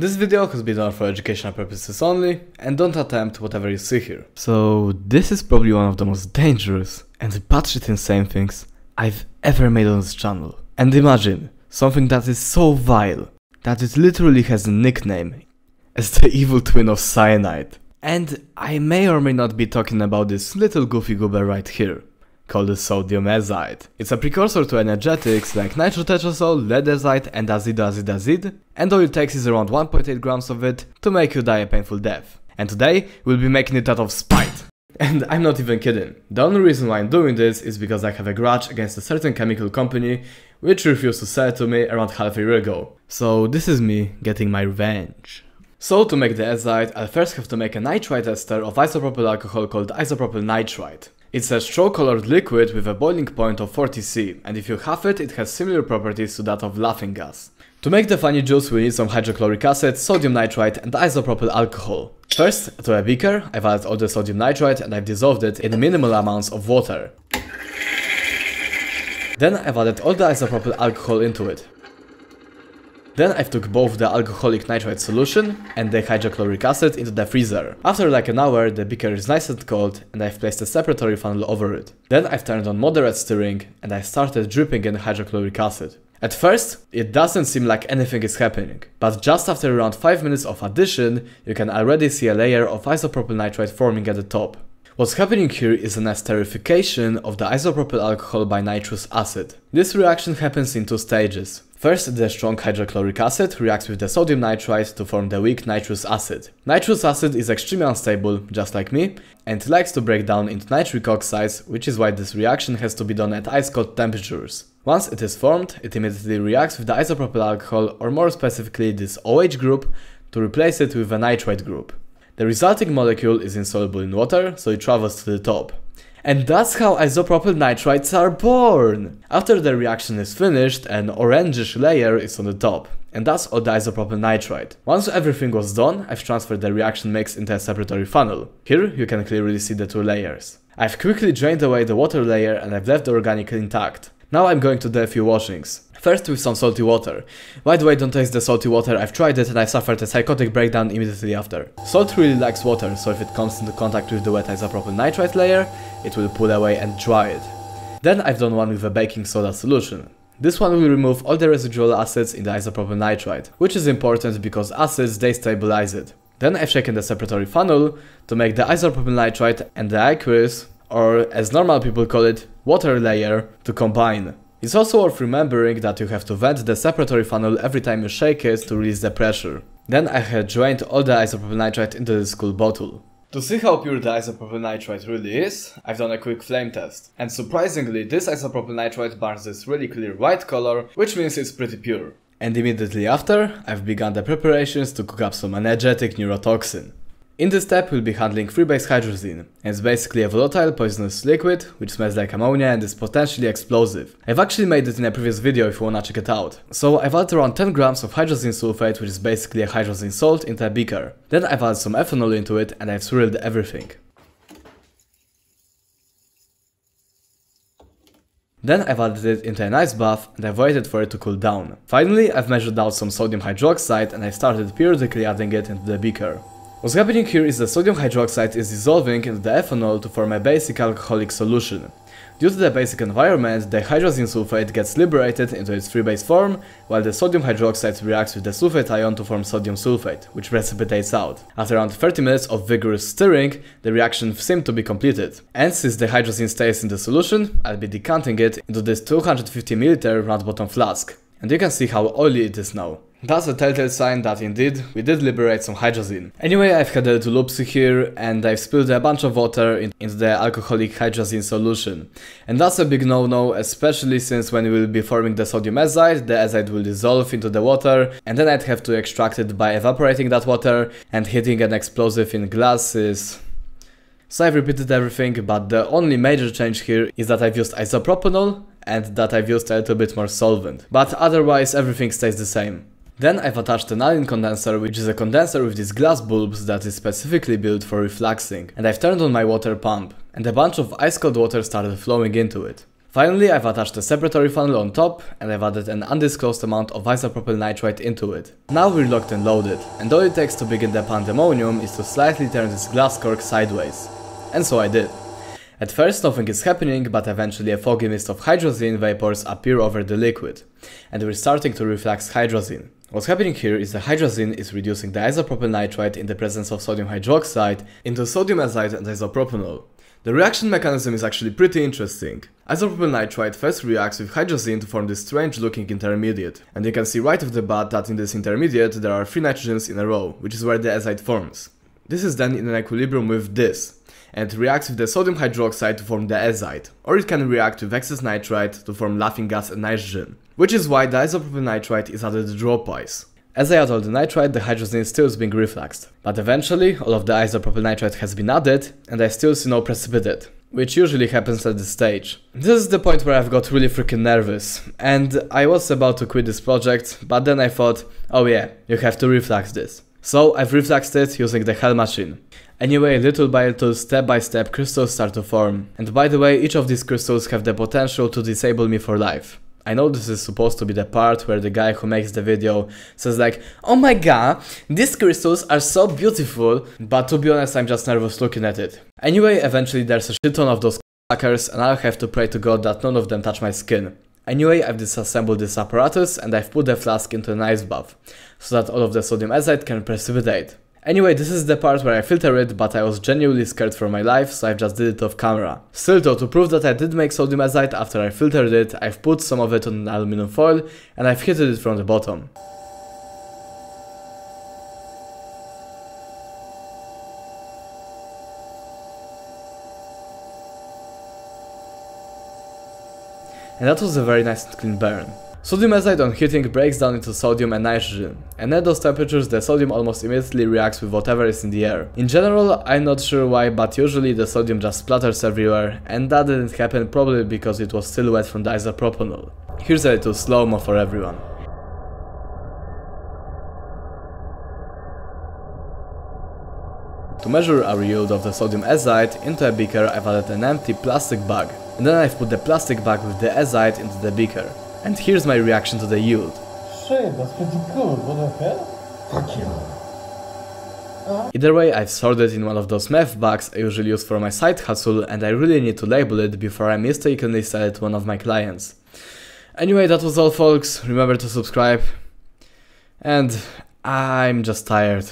This video has been done for educational purposes only, and don't attempt whatever you see here. So this is probably one of the most dangerous and batshit insane things I've ever made on this channel. And imagine, something that is so vile, that it literally has a nickname as the evil twin of cyanide. And I may or may not be talking about this little goofy goober right here, called sodium azide. It's a precursor to energetics like nitrotetrazole, lead azide and azidazidazid, and all it takes is around 1.8 grams of it to make you die a painful death. And today, we'll be making it out of spite. And I'm not even kidding. The only reason why I'm doing this is because I have a grudge against a certain chemical company which refused to sell to me around half a year ago. So this is me getting my revenge. So to make the azide, I'll first have to make a nitrite ester of isopropyl alcohol called isopropyl nitrite. It's a straw-colored liquid with a boiling point of 40 C, and if you have it, it has similar properties to that of laughing gas. To make the funny juice we need some hydrochloric acid, sodium nitrite and isopropyl alcohol. First, to a beaker, I've added all the sodium nitrite and I've dissolved it in minimal amounts of water. Then I've added all the isopropyl alcohol into it. Then I've took both the alcoholic nitrite solution and the hydrochloric acid into the freezer. After like an hour, the beaker is nice and cold and I've placed a separatory funnel over it. Then I've turned on moderate stirring and I started dripping in hydrochloric acid. At first, it doesn't seem like anything is happening, but just after around 5 minutes of addition, you can already see a layer of isopropyl nitrite forming at the top. What's happening here is an esterification of the isopropyl alcohol by nitrous acid. This reaction happens in two stages. First, the strong hydrochloric acid reacts with the sodium nitrite to form the weak nitrous acid. Nitrous acid is extremely unstable, just like me, and likes to break down into nitric oxides, which is why this reaction has to be done at ice cold temperatures. Once it is formed, it immediately reacts with the isopropyl alcohol, or more specifically this OH group, to replace it with a nitrite group. The resulting molecule is insoluble in water, so it travels to the top. And that's how isopropyl nitrites are born! After the reaction is finished, an orangish layer is on the top. And that's isopropyl nitrite. Once everything was done, I've transferred the reaction mix into a separatory funnel. Here you can clearly see the two layers. I've quickly drained away the water layer and I've left the organic intact. Now I'm going to do a few washings. First with some salty water. By the way, don't taste the salty water, I've tried it and I suffered a psychotic breakdown immediately after. Salt really likes water, so if it comes into contact with the wet isopropyl nitrite layer, it will pull away and dry it. Then I've done one with a baking soda solution. This one will remove all the residual acids in the isopropyl nitrite, which is important because acids destabilize it. Then I've shaken the separatory funnel to make the isopropyl nitrite and the aqueous, or as normal people call it, water layer, to combine. It's also worth remembering that you have to vent the separatory funnel every time you shake it to release the pressure. Then I had drained all the isopropyl nitrite into this cool bottle. To see how pure the isopropyl nitrite really is, I've done a quick flame test. And surprisingly, this isopropyl nitrite burns this really clear white color, which means it's pretty pure. And immediately after, I've begun the preparations to cook up some energetic neurotoxin. In this step we'll be handling freebase hydrazine. It's basically a volatile poisonous liquid which smells like ammonia and is potentially explosive. I've actually made it in a previous video if you wanna check it out. So I've added around 10 grams of hydrazine sulfate which is basically a hydrazine salt into a beaker. Then I've added some ethanol into it and I've swirled everything. Then I've added it into an ice bath and I've waited for it to cool down. Finally, I've measured out some sodium hydroxide and I started periodically adding it into the beaker. What's happening here is that sodium hydroxide is dissolving into the ethanol to form a basic alcoholic solution. Due to the basic environment, the hydrazine sulfate gets liberated into its free base form, while the sodium hydroxide reacts with the sulfate ion to form sodium sulfate, which precipitates out. After around 30 minutes of vigorous stirring, the reaction seemed to be completed. And since the hydrazine stays in the solution, I'll be decanting it into this 250ml round bottom flask. And you can see how oily it is now. That's a telltale sign that indeed we did liberate some hydrazine. Anyway, I've had a little loopsy here and I've spilled a bunch of water in, into the alcoholic hydrazine solution. And that's a big no-no, especially since when we will be forming the sodium azide, the azide will dissolve into the water and then I'd have to extract it by evaporating that water and hitting an explosive in glasses. So I've repeated everything, but the only major change here is that I've used isopropanol and that I've used a little bit more solvent. But otherwise everything stays the same. Then I've attached an Allihn condenser, which is a condenser with these glass bulbs that is specifically built for refluxing, and I've turned on my water pump, and a bunch of ice cold water started flowing into it. Finally, I've attached a separatory funnel on top and I've added an undisclosed amount of isopropyl nitrite into it. Now we're locked and loaded, and all it takes to begin the pandemonium is to slightly turn this glass cork sideways. And so I did. At first nothing is happening, but eventually a foggy mist of hydrazine vapors appear over the liquid, and we're starting to reflux hydrazine. What's happening here is the hydrazine is reducing the isopropyl nitrite in the presence of sodium hydroxide into sodium azide and isopropanol. The reaction mechanism is actually pretty interesting. Isopropyl nitrite first reacts with hydrazine to form this strange looking intermediate, and you can see right off the bat that in this intermediate there are 3 nitrogens in a row, which is where the azide forms. This is then in an equilibrium with this, and reacts with the sodium hydroxide to form the azide, or it can react with excess nitrite to form laughing gas and nitrogen, which is why the isopropyl nitrite is added dropwise. As I add all the nitrite, the hydrazine is still being refluxed, but eventually all of the isopropyl nitrite has been added, and I still see no precipitate which usually happens at this stage. This is the point where I've got really freaking nervous, and I was about to quit this project, but then I thought, oh yeah, you have to reflux this. So I've refluxed it using the Hell machine. Anyway, little by little, step by step, crystals start to form. And by the way, each of these crystals have the potential to disable me for life. I know this is supposed to be the part where the guy who makes the video says like, oh my god, these crystals are so beautiful, but to be honest I'm just nervous looking at it. Anyway, eventually there's a shit ton of those suckers and I'll have to pray to god that none of them touch my skin. Anyway, I've disassembled this apparatus and I've put the flask into an ice bath, so that all of the sodium azide can precipitate. Anyway, this is the part where I filter it, but I was genuinely scared for my life, so I just did it off camera. Still though, to prove that I did make sodium azide after I filtered it, I've put some of it on an aluminum foil, and I've heated it from the bottom. And that was a very nice and clean burn. Sodium azide on heating breaks down into sodium and nitrogen, and at those temperatures the sodium almost immediately reacts with whatever is in the air. In general, I'm not sure why, but usually the sodium just splatters everywhere, and that didn't happen probably because it was still wet from the isopropanol. Here's a little slow-mo for everyone. To measure our yield of the sodium azide, into a beaker I've added an empty plastic bag, and then I've put the plastic bag with the azide into the beaker. And here's my reaction to the yield. Shit, that's pretty cool. What the hell? Fuck you. Either way, I've sorted it in one of those meth bags I usually use for my side hustle and I really need to label it before I mistakenly sell it to one of my clients. Anyway, that was all folks, remember to subscribe, and I'm just tired.